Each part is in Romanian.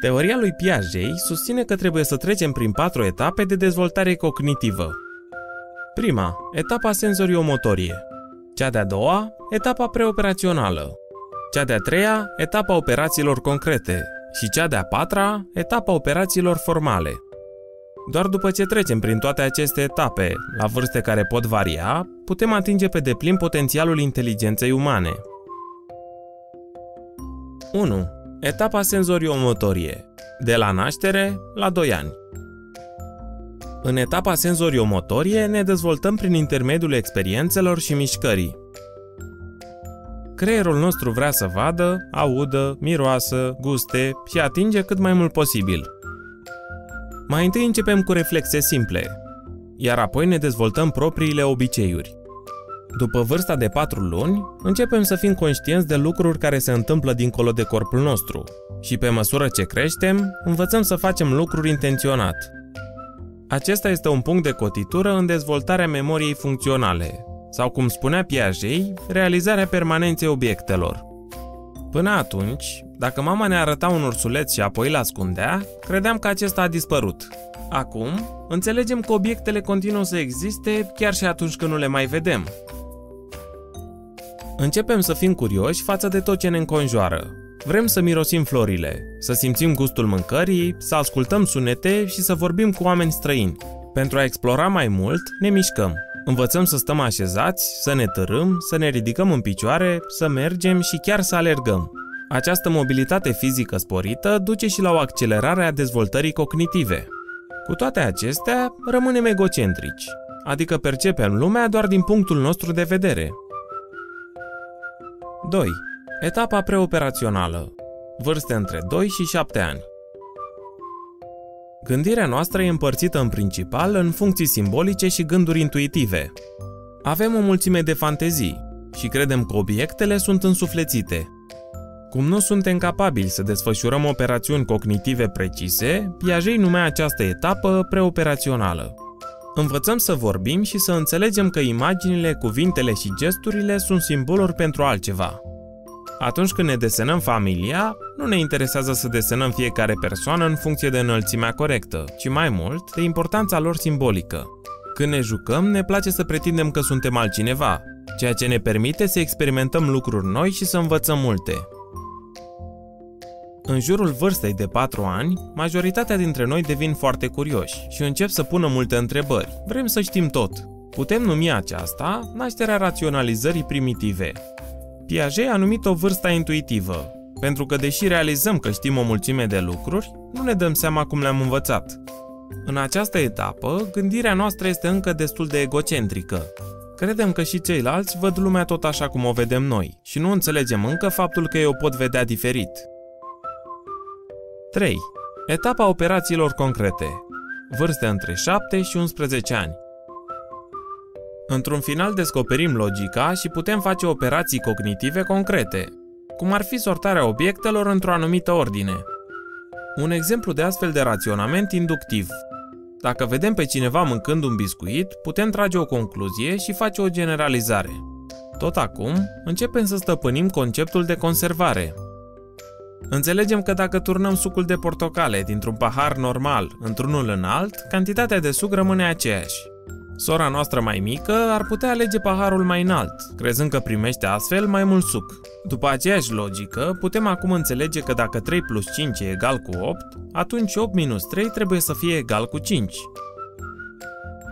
Teoria lui Piaget susține că trebuie să trecem prin patru etape de dezvoltare cognitivă. Prima, etapa senzorio-motorie. Cea de-a doua, etapa preoperațională. Cea de-a treia, etapa operațiilor concrete. Și cea de-a patra, etapa operațiilor formale. Doar după ce trecem prin toate aceste etape, la vârste care pot varia, putem atinge pe deplin potențialul inteligenței umane. 1. Etapa senzorio-motorie. De la naștere la 2 ani. În etapa senzorio-motorie ne dezvoltăm prin intermediul experiențelor și mișcării. Creierul nostru vrea să vadă, audă, miroasă, guste și atinge cât mai mult posibil. Mai întâi începem cu reflexe simple, iar apoi ne dezvoltăm propriile obiceiuri. După vârsta de 4 luni, începem să fim conștienți de lucruri care se întâmplă dincolo de corpul nostru și pe măsură ce creștem, învățăm să facem lucruri intenționat. Acesta este un punct de cotitură în dezvoltarea memoriei funcționale, sau cum spunea Piaget, realizarea permanenței obiectelor. Până atunci, dacă mama ne arăta un ursuleț și apoi îl ascundea, credeam că acesta a dispărut. Acum, înțelegem că obiectele continuă să existe chiar și atunci când nu le mai vedem, Începem să fim curioși față de tot ce ne înconjoară. Vrem să mirosim florile, să simțim gustul mâncării, să ascultăm sunete și să vorbim cu oameni străini. Pentru a explora mai mult, ne mișcăm. Învățăm să stăm așezați, să ne târâm, să ne ridicăm în picioare, să mergem și chiar să alergăm. Această mobilitate fizică sporită duce și la o accelerare a dezvoltării cognitive. Cu toate acestea, rămânem egocentrici, adică percepem lumea doar din punctul nostru de vedere, 2. Etapa preoperațională. Vârste între 2 și 7 ani. Gândirea noastră e împărțită în principal în funcții simbolice și gânduri intuitive. Avem o mulțime de fantezii și credem că obiectele sunt însuflețite. Cum nu suntem capabili să desfășurăm operațiuni cognitive precise, Piaget numea această etapă preoperațională. Învățăm să vorbim și să înțelegem că imaginile, cuvintele și gesturile sunt simboluri pentru altceva. Atunci când ne desenăm familia, nu ne interesează să desenăm fiecare persoană în funcție de înălțimea corectă, ci mai mult de importanța lor simbolică. Când ne jucăm, ne place să pretindem că suntem altcineva, ceea ce ne permite să experimentăm lucruri noi și să învățăm multe. În jurul vârstei de 4 ani, majoritatea dintre noi devin foarte curioși și încep să pună multe întrebări. Vrem să știm tot. Putem numi aceasta nașterea raționalizării primitive. Piaget a numit-o vârsta intuitivă, pentru că deși realizăm că știm o mulțime de lucruri, nu ne dăm seama cum le-am învățat. În această etapă, gândirea noastră este încă destul de egocentrică. Credem că și ceilalți văd lumea tot așa cum o vedem noi și nu înțelegem încă faptul că ei o pot vedea diferit. 3. Etapa operațiilor concrete. Vârste între 7 și 11 ani. Într-un final descoperim logica și putem face operații cognitive concrete, cum ar fi sortarea obiectelor într-o anumită ordine. Un exemplu de astfel de raționament inductiv. Dacă vedem pe cineva mâncând un biscuit, putem trage o concluzie și face o generalizare. Tot acum, începem să stăpânim conceptul de conservare, Înțelegem că dacă turnăm sucul de portocale dintr-un pahar normal într-unul înalt, cantitatea de suc rămâne aceeași. Sora noastră mai mică ar putea alege paharul mai înalt, crezând că primește astfel mai mult suc. După aceeași logică, putem acum înțelege că dacă 3 plus 5 e egal cu 8, atunci 8 minus 3 trebuie să fie egal cu 5.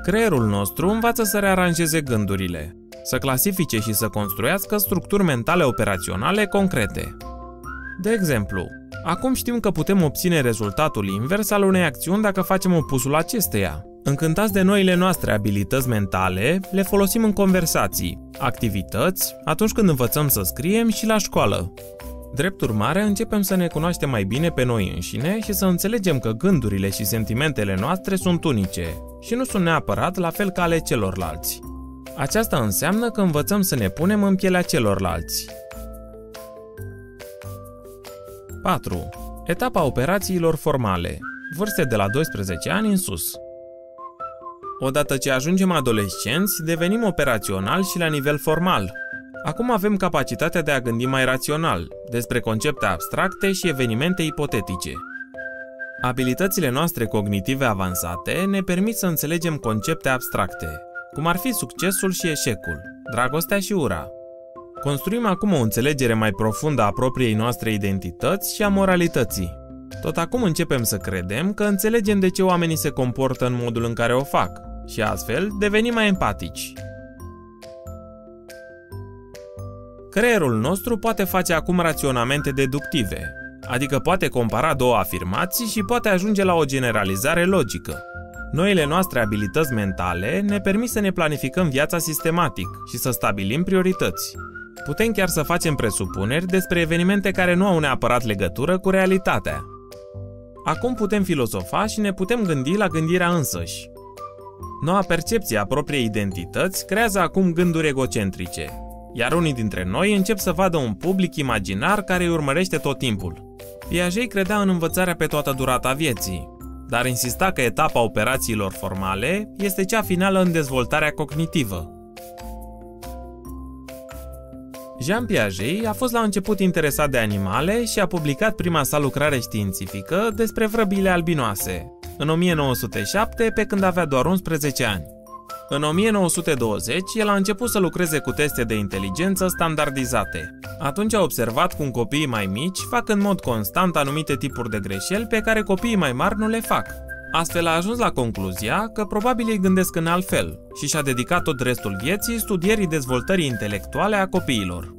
Creierul nostru învață să rearanjeze gândurile, să clasifice și să construiască structuri mentale operaționale concrete. De exemplu, acum știm că putem obține rezultatul invers al unei acțiuni dacă facem opusul acesteia. Încântați de noile noastre abilități mentale, le folosim în conversații, activități, atunci când învățăm să scriem și la școală. Drept urmare, începem să ne cunoaștem mai bine pe noi înșine și să înțelegem că gândurile și sentimentele noastre sunt unice și nu sunt neapărat la fel ca ale celorlalți. Aceasta înseamnă că învățăm să ne punem în pielea celorlalți, 4. Etapa operațiilor formale. Vârste de la 12 ani în sus. Odată ce ajungem adolescenți, devenim operaționali și la nivel formal. Acum avem capacitatea de a gândi mai rațional, despre concepte abstracte și evenimente ipotetice. Abilitățile noastre cognitive avansate ne permit să înțelegem concepte abstracte, cum ar fi succesul și eșecul, dragostea și ura. Construim acum o înțelegere mai profundă a propriei noastre identități și a moralității. Tot acum începem să credem că înțelegem de ce oamenii se comportă în modul în care o fac și astfel devenim mai empatici. Creierul nostru poate face acum raționamente deductive, adică poate compara două afirmații și poate ajunge la o generalizare logică. Noile noastre abilități mentale ne permit să ne planificăm viața sistematic și să stabilim priorități. Putem chiar să facem presupuneri despre evenimente care nu au neapărat legătură cu realitatea. Acum putem filosofa și ne putem gândi la gândirea însăși. Noua percepție a propriei identități creează acum gânduri egocentrice, iar unii dintre noi încep să vadă un public imaginar care îi urmărește tot timpul. Piaget credea în învățarea pe toată durata vieții, dar insista că etapa operațiilor formale este cea finală în dezvoltarea cognitivă. Jean Piaget a fost la început interesat de animale și a publicat prima sa lucrare științifică despre vrăbile albinoase, în 1907, pe când avea doar 11 ani. În 1920, el a început să lucreze cu teste de inteligență standardizate. Atunci a observat cum copiii mai mici fac în mod constant anumite tipuri de greșeli pe care copiii mai mari nu le fac. Astfel a ajuns la concluzia că probabil ei gândesc în alt fel și și-a dedicat tot restul vieții studierii dezvoltării intelectuale a copiilor.